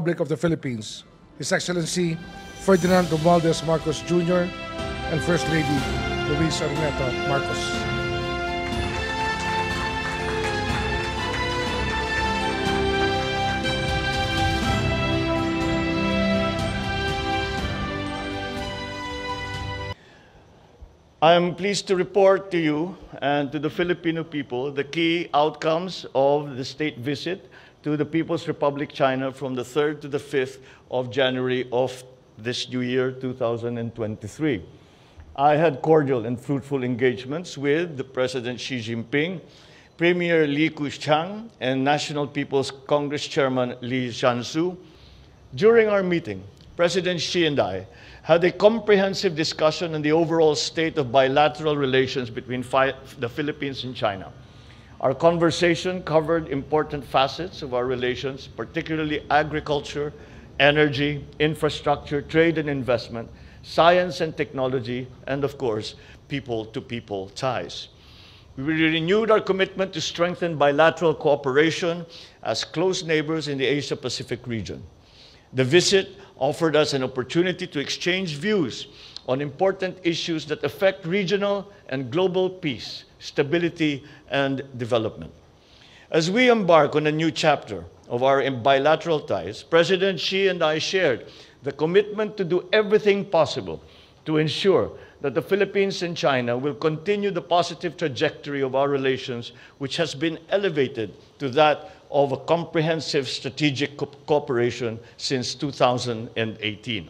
Republic of the Philippines, His Excellency Ferdinand Romualdez Marcos Jr. and First Lady Luisa Ernesto Marcos. I am pleased to report to you and to the Filipino people the key outcomes of the state visit to the People's Republic of China from the 3rd to the 5th of January of this new year, 2023. I had cordial and fruitful engagements with the President Xi Jinping, Premier Li Keqiang, and National People's Congress Chairman Li Zhanshu. During our meeting, President Xi and I had a comprehensive discussion on the overall state of bilateral relations between the Philippines and China. Our conversation covered important facets of our relations, particularly agriculture, energy, infrastructure, trade and investment, science and technology, and of course, people to people ties. We renewed our commitment to strengthen bilateral cooperation as close neighbors in the Asia Pacific region. The visit offered us an opportunity to exchange views on important issues that affect regional and global peace, stability, and development. As we embark on a new chapter of our bilateral ties, President Xi and I shared the commitment to do everything possible to ensure that the Philippines and China will continue the positive trajectory of our relations, which has been elevated to that of a comprehensive strategic co- cooperation since 2018.